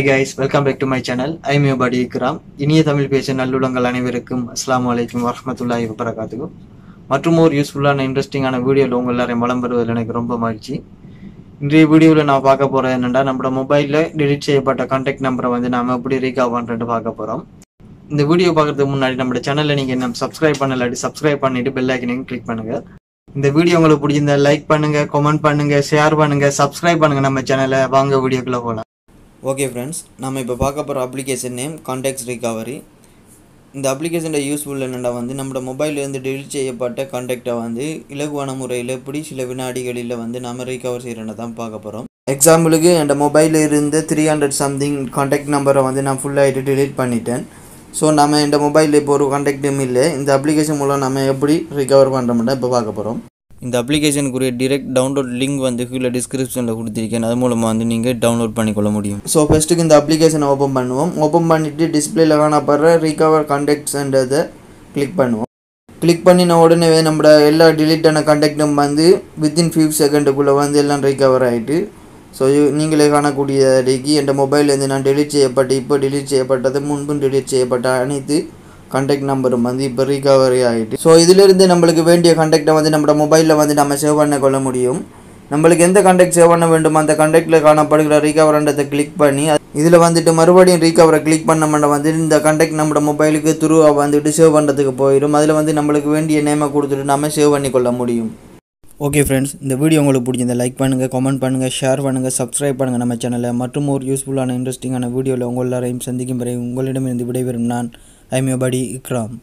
Hi guys welcome back to my channel I mu படி இக்ராம் இனிய தமிழ் பேச நல்லுள்ளங்கள் அனைவருக்கும் அஸ்லாம் வலைக்கும் வரமத்துல்லாஹி வபரகாத்துக்கும் மற்றும் ஒரு யூஸ்ஃபுல்லான இன்ட்ரெஸ்டிங்கான வீடியோவில் உங்கள் எல்லாரையும் வளம் பெறுவதில் எனக்கு ரொம்ப மகிழ்ச்சி. இன்றைய வீடியோவில் நான் பார்க்க போகிறது என்னென்னா நம்மளோட மொபைலில் டெலிட் செய்யப்பட்ட கான்டாக்ட் நம்பரை வந்து நாம எப்படி ரீகால் பண்ணுறது பார்க்க போகிறோம் இந்த வீடியோ பார்க்குறதுக்கு முன்னாடி நம்ம சேனலில் நீங்கள் என்ன சப்ஸ்கிரைப் பண்ணலாட்டி சப்ஸ்கிரைப் பண்ணிட்டு பெல் ஐக்கனையும் கிளிக் பண்ணுங்க. இந்த வீடியோ உங்களுக்கு பிடிச்சிருந்தா லைக் பண்ணுங்க கமெண்ட் பண்ணுங்க ஷேர் பண்ணுங்க சப்ஸ்கிரைப் பண்ணுங்க நம்ம சேனலை வாங்க வீடியோக்குள்ள போகலாம் ஓகே ஃப்ரெண்ட்ஸ் நம்ம இப்போ பார்க்க போகிற அப்ளிகேஷன் நேம் கான்டாக்ட்ஸ் ரிகவரி இந்த அப்ளிகேஷனோட யூஸ்ஃபுல் என்னென்னா வந்து நம்மளோட மொபைல்லேருந்து டெலிட் செய்யப்பட்ட கான்டாக்டை வந்து இலகுவான முறையில் எப்படி சில வினாடிகளில் வந்து நம்ம ரீகவர் செய்கிறன தான் பார்க்க போகிறோம் எக்ஸாம்பிளுக்கு என் மொபைலில் இருந்து த்ரீ ஹண்ட்ரட் சம்திங் கான்டாக்ட் நம்பரை வந்து நான் ஃபுல்லாகிட்டு டிலீட் பண்ணிட்டேன். ஸோ நம்ம இந்த மொபைலில் இப்போ ஒரு கான்டாக்டும் இல்லை. இந்த அப்ளிகேஷன் மூலம் நம்ம எப்படி ரிகவர் பண்ணுறோம்னா இப்போ பார்க்க போகிறோம் இந்த அப்ளிகேஷனுக்குரிய டிரெக்ட் டவுன்லோட் லிங்க் வந்து கீழே டிஸ்கிரிப்ஷனில் கொடுத்துருக்கேன். அது மூலமாக வந்து நீங்கள் டவுன்லோட் பண்ணிக்கொள்ள முடியும். ஸோ ஃபஸ்ட்டுக்கு இந்த அப்ளிகேஷனை ஓப்பன் பண்ணுவோம். ஓப்பன் பண்ணிவிட்டு டிஸ்பிளேல காணப்படுற ரீகவர் கான்டாக்ட்ஸ்ன்றதை கிளிக் பண்ணுவோம். கிளிக் பண்ணின உடனே நம்மளோட எல்லா டிலீட்டான கண்டெக்டும் கான்டாக்டும் வந்து வித்தின் ஃபியூ செகண்டுக்குள்ளே வந்து எல்லாம் ரீகவர் ஆகிட்டு ஸோ நீங்களே காணக்கூடிய அடிக்கு என் மொபைல்லேருந்து நான் டெலிட் செய்யப்பட்டு இப்போ டெலீட் செய்யப்பட்டது முன்பும் டெலீட் செய்யப்பட்ட அனைத்து கான்டாக்ட் நம்பரும் வந்து இப்போ ரீகவரி ஆகிட்டு ஸோ இதிலிருந்து நம்மளுக்கு வேண்டிய கான்டாக்டை வந்து நம்மளோட மொபைலில் வந்து நம்ம சேவ் பண்ண கொள்ள முடியும். நம்மளுக்கு எந்த கான்டாக்ட் சேவ் பண்ண வேண்டுமோ அந்த கான்டாக்டில் காணப்படுகிற ரீகவரன்றதை கிளிக் பண்ணி இதில் வந்துட்டு மறுபடியும் ரீகவரை கிளிக் பண்ண வந்து இந்த கான்டாக்ட் நம்மளோட மொபைலுக்கு துருவாக வந்துட்டு சேவ் பண்ணுறதுக்கு போயிடும் அதில் வந்து நம்மளுக்கு வேண்டிய நேமை கொடுத்துட்டு நம்ம சேவ் பண்ணி கொள்ள முடியும். ஓகே ஃப்ரெண்ட்ஸ் இந்த வீடியோ உங்களுக்கு பிடிச்சிருந்தா லைக் பண்ணுங்கள் கமெண்ட் பண்ணுங்கள் ஷேர் பண்ணுங்கள் சப்ஸ்கிரைப் பண்ணுங்கள் நம்ம சேனலை மற்றும் ஒரு யூஸ்ஃபுல்லான இன்ட்ரெஸ்டிங்கான வீடியோவில் உங்கள் எல்லாரையும் சந்திக்கும் பிறகு உங்களிடமிருந்து விடைபெறும் நான் ஐம் படி இக்ராம்